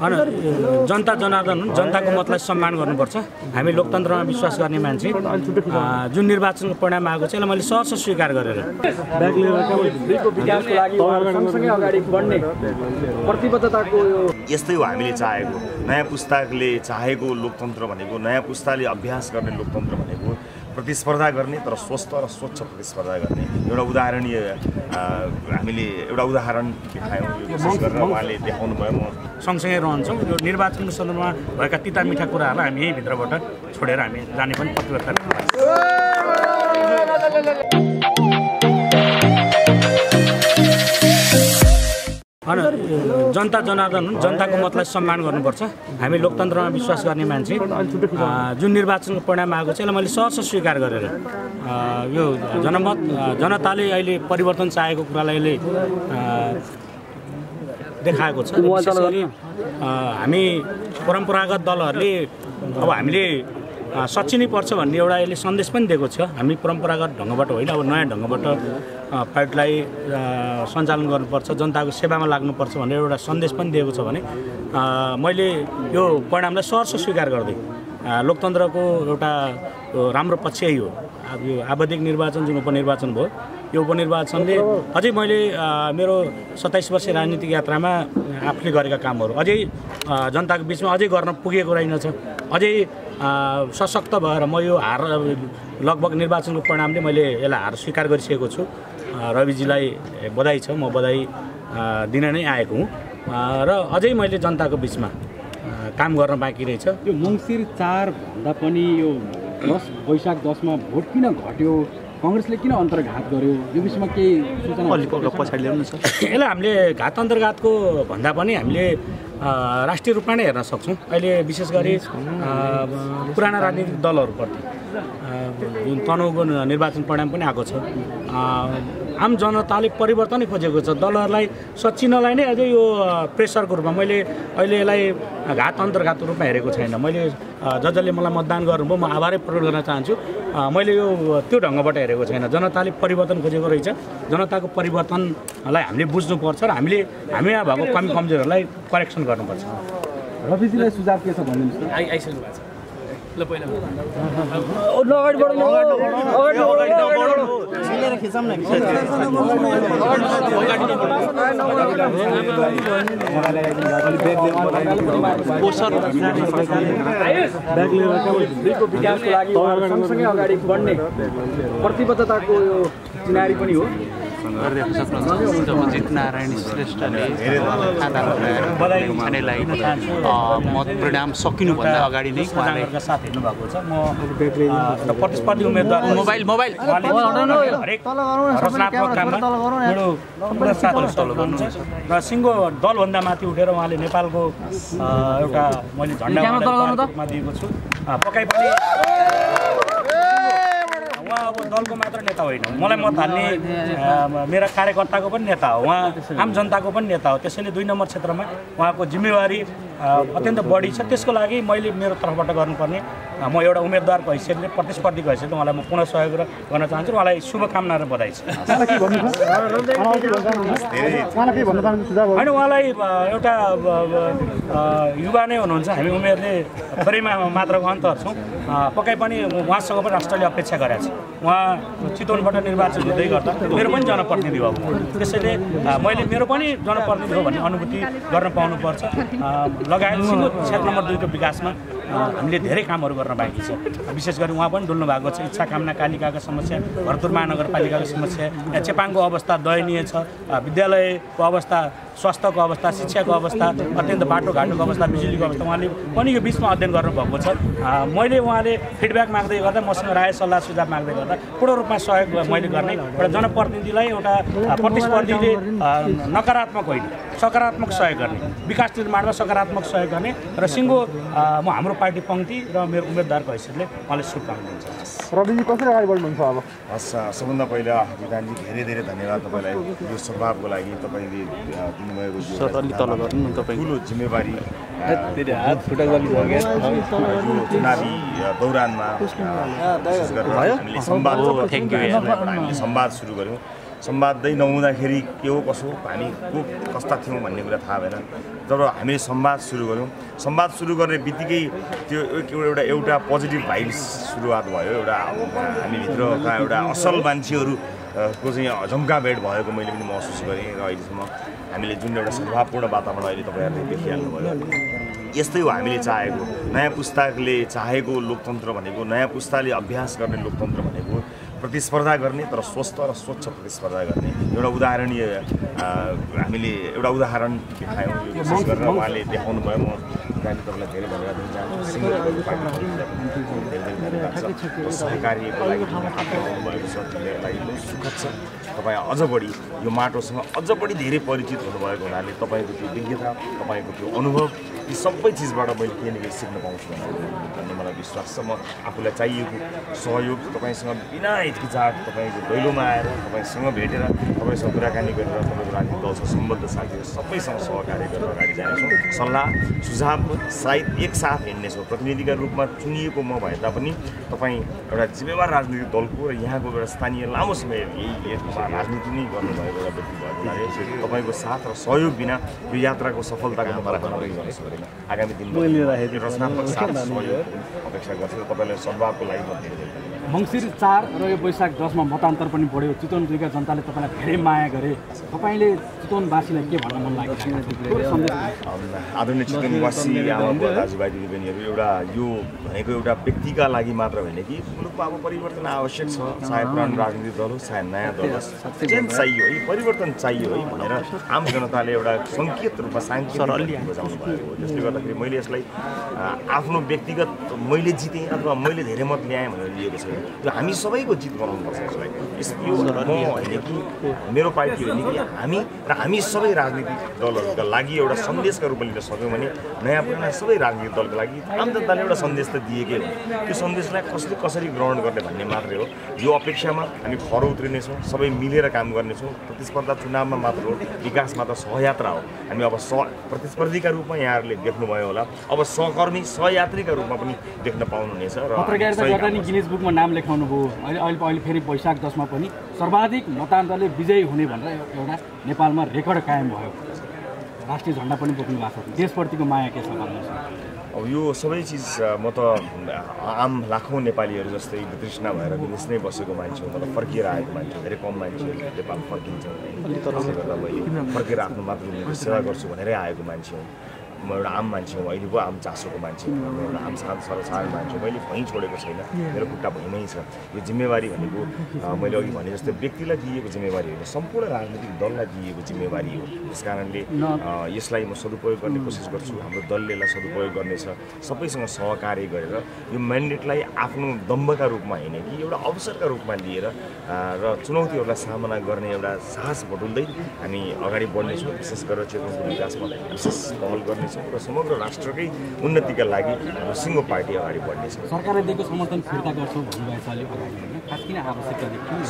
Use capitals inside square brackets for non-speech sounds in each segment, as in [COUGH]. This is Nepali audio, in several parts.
होइन जनता जनार्दन हुन् जनताको मतलाई सम्मान गर्नुपर्छ। हामी लोकतन्त्रमा विश्वास गर्ने मान्छे। जुन निर्वाचनको परिणाम आएको छ यसलाई मैले सहर्ष स्वीकार गरेर। यस्तै हो हामीले चाहेको। नयाँ पुस्ताले चाहेको लोकतन्त्र भनेको नयाँ पुस्ताले अभ्यास गर्ने लोकतन्त्र भनेको। प्रतिस्पर्धा गर्ने तर स्वस्थ र स्वच्छ प्रतिस्पर्धा गर्ने। एउटा उदाहरणीय हामीले एउटा उदाहरण देखायौँ यो विशेष गरेर उहाँले देखाउनु भयो म सँगसँगै रहन्छौँ। यो निर्वाचनको सन्दर्भमा भएका तिता मिठा कुराहरूलाई हामी यहीँभित्रबाट छोडेर हामी जाने पनि प्रतिबद्धता होइन जनता जनार्दन हुन् जनताको मतलाई सम्मान गर्नुपर्छ। हामी लोकतन्त्रमा विश्वास गर्ने मान्छे। जुन निर्वाचनको परिणाम आएको छ यसलाई मैले सहर्ष स्वीकार गरेर यो जनमत जनताले अहिले परिवर्तन चाहेको कुरालाई अहिले देखाएको छ। विशेष गरी अँ, हामी परम्परागत दलहरूले अब हामीले अँ, सच्चिनै पर्छ भन्ने एउटा यसले सन्देश पनि दिएको छ। हामी परम्परागत ढङ्गबाट होइन अब नयाँ ढङ्गबाट पार्टीलाई सञ्चालन गर्नुपर्छ जनताको सेवामा लाग्नुपर्छ भनेर एउटा सन्देश पनि दिएको छ भने मैले यो परिणामलाई सहर्ष स्वीकार गर्दै लोकतन्त्रको एउटा राम्रो पक्ष यही हो। अब यो आवधिक निर्वाचन जुन उपनिर्वाचन भयो यो उपनिर्वाचनले अझै मैले मेरो सत्ताइस वर्ष राजनीतिक यात्रामा आफूले गरेका कामहरू अझै जनताको बिचमा अझै गर्न पुगेको रहेनछ अझै सशक्त भएर म यो हार लगभग निर्वाचनको परिणामले मैले यसलाई हार स्वीकार गरिसकेको छु। रविजीलाई बधाई छ म बधाई दिन नै आएको हुँ। र अझै मैले जनताको बिचमा काम गर्न बाँकी रहेछ। यो मङ्सिर चार भन्दा पनि यो दस वैशाख दसमा भोट किन घट्यो? कङ्ग्रेसले किन अन्तर्घात गर्यो? यो विषयमा केही सूचना पछाडि ल्याउनु छ [LAUGHS] यसलाई हामीले घात अन्तर्घातको भन्दा पनि हामीले राष्ट्रिय रूपमा नै हेर्न सक्छौँ। अहिले विशेष गरी पुराना राजनीतिक दलहरूप्रति। तनहुको निर्वाचन परिणाम पनि आएको छ। आम जनताले परिवर्तनै खोजेको छ। दलहरूलाई सचिनलाई नै अझै यो प्रेसरको रूपमा मैले अहिले यसलाई घात अन्तर्घातको रूपमा हेरेको छैन। मैले ज जसले मलाई मतदान गर्नुभयो म आभारै प्रकट गर्न चाहन्छु। मैले यो त्यो ढङ्गबाट हेरेको छैन। जनताले परिवर्तन खोजेको रहेछ। जनताको परिवर्तनलाई हामीले बुझ्नुपर्छ र हामीले हामी यहाँ भएको कमी कमजोरहरूलाई करेक्सन गर्नुपर्छ। रविजीलाई सुझाव के छ भनिदिनुहोस् आइसक्नु भएको छ। विकासको लागि सँगसँगै अगाडि बढ्ने प्रतिबद्धताको चिनारी पनि हो जित नारायण श्रेष्ठले आधार लगाएर उहाँलाई मत परिणाम सकिनुभन्दा अगाडि नै उहाँले नगरका साथ हेर्नु भएको छ म प्रतिस्पर्धी उम्मेदवार मोबाइल मोबाइल उहाँले हरेक रचनात्मक काममा मेरो सम्पूर्ण साथहरू तल गर्नुहुन्छ र सिङ्गो दलभन्दा माथि उठेर उहाँले नेपालको एउटा मैले झन्डा उहाँलाई दिएको छु उहाँ अब दलको मात्र नेता होइन। मलाई मत हाल्ने मेरा कार्यकर्ताको पनि नेता हो। उहाँ आम जनताको पनि नेता हो। त्यसैले दुई नम्बर क्षेत्रमा उहाँको जिम्मेवारी अत्यन्त बढी छ। त्यसको लागि मैले मेरो तर्फबाट गर्नुपर्ने म एउटा उम्मेदवारको हैसियतले प्रतिस्पर्धीको हैसियतले उहाँलाई म पुनः सहयोग गर्न चाहन्छु। उहाँलाई शुभकामना र बधाई छ। होइन उहाँलाई एउटा युवा नै हुनुहुन्छ। हामी उमेरले थोरैमा मात्रको अन्तर छौँ। पक्कै पनि उहाँसँग पनि राष्ट्रले अपेक्षा गरेको छ उहाँ चितवनबाट निर्वाचन हुँदै गर्दा मेरो पनि जनप्रतिनिधि हो त्यसैले मैले मेरो पनि जनप्रतिनिधि हो भन्ने अनुभूति गर्न पाउनुपर्छ। लगायत क्षेत्र नम्बर दुईको विकासमा हामीले धेरै कामहरू गर्न बाँकी छ। विशेष गरी उहाँ पनि डुल्नु भएको छ। इच्छा कामना कालिकाको समस्या भरतपुर महानगरपालिकाको समस्या चेपाङको अवस्था दयनीय छ। विद्यालयको अवस्था स्वास्थ्यको अवस्था शिक्षाको अवस्था अत्यन्त बाटोघाटोको अवस्था बिजुलीको अवस्था। उहाँले पनि यो बिचमा अध्ययन गर्नुभएको छ। मैले उहाँले फिडब्याक माग्दै गर्दा मसँग राय सल्लाह सुझाव माग्दै गर्दा पूर्ण रूपमा सहयोग मैले गर्ने एउटा जनप्रतिनिधिलाई एउटा प्रतिस्पर्धीले नकारात्मक होइन सकारात्मक सहयोग गर्ने विकास निर्माणमा सकारात्मक सहयोग गर्ने र सिङ्गो म हाम्रो पार्टी पङ्क्ति र मेरो उम्मेदवारको हैसियतले उहाँले शुभकामना दिन्छ। रविजी कसरी अगाडि बढ्नुहुन्छ अब? हस् सबभन्दा पहिला विधानजी धेरै धेरै धन्यवाद तपाईँलाई यो सद्भावको लागि तपाईँले अ, दिनुभएको यो अलि तल गर्नु न तपाईँ ठुलो जिम्मेवारी चुनावी दौरानमा संवाद सुरु गऱ्यौँ संवादै नहुँदाखेरि के हो कसो हामी को कस्ता थियौँ भन्ने कुरा थाहा भएन। जब हामीले संवाद सुरु गऱ्यौँ। संवाद सुरु गर्ने बित्तिकै त्यो एउटा एउटा पोजिटिभ भाइब्स सुरुवात भयो। एउटा हामीभित्रका एउटा असल मान्छेहरू को चाहिँ झम्का भेट भएको मैले पनि महसुस गरेँ र अहिलेसम्म हामीले जुन एउटा सद्भावपूर्ण वातावरण अहिले तपाईँहरूले देखिहाल्नुभयो। यस्तै हो हामीले चाहेको। नयाँ पुस्ताले चाहेको लोकतन्त्र भनेको नयाँ पुस्ताले अभ्यास गर्ने लोकतन्त्र प्रतिस्पर्धा गर्ने तर स्वस्थ र स्वच्छ प्रतिस्पर्धा गर्ने। एउटा उदाहरणीय हामीले एउटा उदाहरण देखायौँ। विशेष गरेर उहाँले देखाउनु भयो। म गाली तपाईँलाई धेरै धन्यवाद दिन चाहन्छु। बढाउनु भएको छ। सुखद छ। तपाईँ अझ बढी यो माटोसँग अझ बढी धेरै परिचित हुनुभएको हुनाले तपाईँको त्यो विज्ञता तपाईँको त्यो अनुभव यी सबै चिजबाट मैले केही सिक्न पाउँछु भन्ने मलाई विश्वास छ। म आफूलाई चाहिएको सहयोग तपाईँसँग बिना हिचकिचाहट तपाईँको दैलोमा आएर तपाईँसँग भेटेर तपाईँसँग कुराकानी गरेर तपाईँको राजनीतिक दलसँग सम्बद्ध साथीहरू सबैसँग सहकार्य गरेर अगाडि जानेछौँ। सल्लाह सुझाव सायद एकसाथ हिँड्नेछौँ। प्रतिनिधिका रूपमा चुनिएको म भए तापनि तपाईँ एउटा जिम्मेवार राजनीतिक दलको र यहाँको एउटा स्थानीय लामो समय यही राजनीति नै गर्नुभएको एउटा व्यक्ति भएको हुनाले तपाईँको साथ र सहयोग बिना यो यात्राको सफलताको सक्दिनँ आगामी दिनमा रचनात्मक साथ सहयोग अपेक्षा गर्छु। तपाईँलाई सद्भावको लागि म धेरै धेरै मङ्सिर चार र यो वैशाख दसमा मतान्तर पनि बढ्यो। चितवन दुईका जनताले तपाईँलाई धेरै माया गरे। तपाईँले चितवनवासीलाई के भन्न मन सन्देश आधुनिक चितवनवासी आमा दाजुभाइ दिदीबहिनीहरू एउटा यो भनेको एउटा व्यक्तिका लागि मात्र होइन कि मुलुकमा अब परिवर्तन आवश्यक छ। चाहे पुरानो राजनीतिक दल होस् चाहे नयाँ दल होस् चेन्ज चाहियो है परिवर्तन चाहियो है भनेर आम जनताले एउटा सङ्केत रूपमा साङ्केतिक बजाउनु भएको हो। त्यसले गर्दाखेरि मैले यसलाई आफ्नो व्यक्तिगत मैले जितेँ अथवा मैले धेरै मत ल्याएँ भनेर लिएको छैन। त्यो हामी सबैको जित बनाउनुपर्छ यसलाई यस यो म होइन कि मेरो पार्टी होइन कि हामी र हामी सबै राजनीतिक दलहरूका लागि एउटा सन्देशका रूपमा लिन सक्यौँ भने नयाँ पुराना सबै राजनीतिक दलको लागि आम जनताले एउटा सन्देश त दिएकै हो त्यो सन्देशलाई कसले कसरी ग्रहण गर्ने भन्ने मात्रै हो यो अपेक्षामा हामी खर उत्रिनेछौँ सबै मिलेर काम गर्नेछौँ प्रतिस्पर्धा चुनावमा मात्र हो विकासमा त सहयात्रा हो हामी अब सह प्रतिस्पर्धीका रूपमा यहाँहरूले देख्नुभयो होला अब सहकर्मी सहयात्रीका रूपमा पनि देख्न पाउनुहुनेछ र नाम लेखाउनु भयो। अहिले अहिले अहिले फेरि वैशाख दसमा पनि सर्वाधिक मतान्तरले विजयी हुने भनेर एउटा नेपालमा रेकर्ड कायम भयो। राष्ट्रिय झन्डा पनि बोक्नु भएको छ। देशप्रतिको माया के छ अब यो सबै चिज म त आम लाखौँ नेपालीहरू जस्तै वितृष्णा भएर विदेश नै बसेको मान्छे हो मतलब फर्किएर आएको मान्छे। धेरै कम मान्छेहरू नेपाल फर्किन्छ त्यसले गर्दा मैले फर्केर आफ्नो मातृभूमिको सेवा गर्छु भनेरै आएको मान्छे हो। म एउटा आम मान्छे हो अहिले पो आम चासोको मान्छे हो म एउटा आम सानो सर्वसाधारण मान्छे हो मैले भैँ छोडेको छैन मेरो खुट्टा भैँमै छ यो जिम्मेवारी भनेको मैले अघि भने जस्तै व्यक्तिलाई दिएको जिम्मेवारी होइन सम्पूर्ण राजनीतिक दललाई दिएको जिम्मेवारी हो त्यस कारणले यसलाई म सदुपयोग गर्ने कोसिस गर्छु हाम्रो दलले यसलाई सदुपयोग गर्नेछ सबैसँग सहकार्य गरेर यो म्यान्डेटलाई आफ्नो दम्बका रूपमा होइन कि एउटा अवसरका रूपमा लिएर र चुनौतीहरूलाई सामना गर्ने एउटा साहस बटुल्दै हामी अगाडि बढ्नेछौँ विशेष गरेर चेतनको विकासमा विशेष पहल गर्नेछौँ र समग्र राष्ट्रकै उन्नतिका लागि हाम्रो सिङ्गो पार्टी अगाडि बढ्नेछ। सरकारले दिएको समर्थन फिर्ता गर्छौँ छ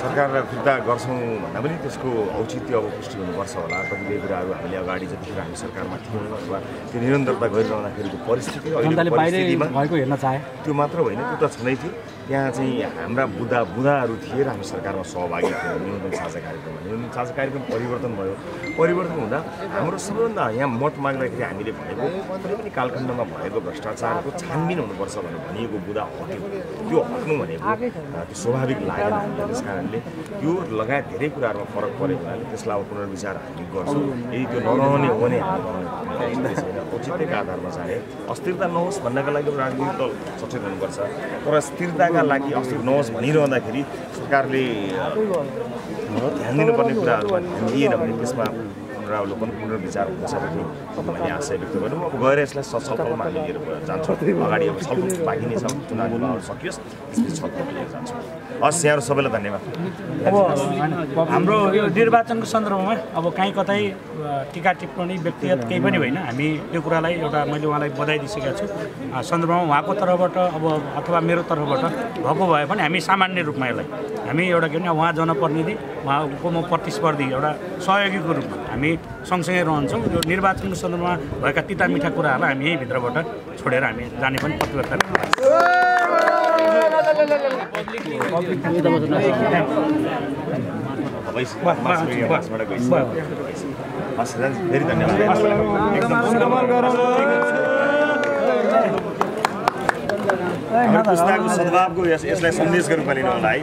सरकारलाई फिर्ता गर्छौँ भन्दा पनि त्यसको औचित्य अब पुष्टि हुनुपर्छ होला। कतिपय कुराहरू हामीले अगाडि जतिखेर हामी सरकारमा थियौँ अथवा त्यो निरन्तरता गरिरहँदाखेरिको परिस्थिति त्यो मात्र होइन त्यो त छँदै थियो। त्यहाँ चाहिँ हाम्रा बुदा बुदाहरू थिए र हामी सरकारमा सहभागी थियौँ। न्यूनतम साझा कार्यक्रममा। न्यूनतम साझा कार्यक्रम परिवर्तन भयो। परिवर्तन हुँदा हाम्रो सबैभन्दा यहाँ मत माग्दाखेरि हामीले भनेको कुनै पनि कालखण्डमा भएको भ्रष्टाचारको छानबिन हुनुपर्छ भनेर भनिएको बुदा हट्यो त्यो हट्नु भनेको त्यो स्वाभाविक लागेन त्यस कारणले। यो लगायत धेरै कुराहरूमा फरक परेको हुनाले त्यसलाई अब पुनर्विचार हामी गर्छौँ। यदि त्यो नरहने हो भने हामी छैन औचित्यका आधारमा चाहे अस्थिरता नहोस् भन्नका लागि राजनीतिक दल सचेत हुनुपर्छ तर स्थिरताका लागि अस्थिर नहोस् भनिरहँदाखेरि सरकारले ध्यान दिनुपर्ने कुराहरूमा ध्यान दिएन भने त्यसमा पुनरावलोकन पुनर्विचार हुन्छ भन्ने मैले आशय व्यक्त अब गएर यसलाई सफलमा हामी लिएर जान्छौँ। अगाडि अब छलफल बाँकी नै छ चुनावी माहौल सकियोस् त्यसपछि छलफल लिएर जान्छौँ। हस् यहाँहरू सबैलाई धन्यवाद। अब हाम्रो यो निर्वाचनको सन्दर्भमा अब काहीँ कतै टिका टिप्पणी व्यक्तिगत केही पनि होइन। हामी त्यो कुरालाई एउटा मैले उहाँलाई बधाई दिइसकेको छु। सन्दर्भमा उहाँको तर्फबाट अब अथवा मेरो तर्फबाट भएको भए पनि हामी सामान्य रूपमा यसलाई हामी एउटा के भने उहाँ जनप्रतिनिधि उहाँको म प्रतिस्पर्धी एउटा सहयोगीको रूपमा हामी सँगसँगै रहन्छौँ। यो निर्वाचनको सन्दर्भमा भएका तिता मिठा कुराहरूलाई हामी यहीँभित्रबाट छोडेर हामी जाने पनि प्रतिबद्धता हस् धेरै धन्यवाद हाम्रो पुस्ताको सद्भावको यस यसलाई सन्देश गरेर पालिनु होला है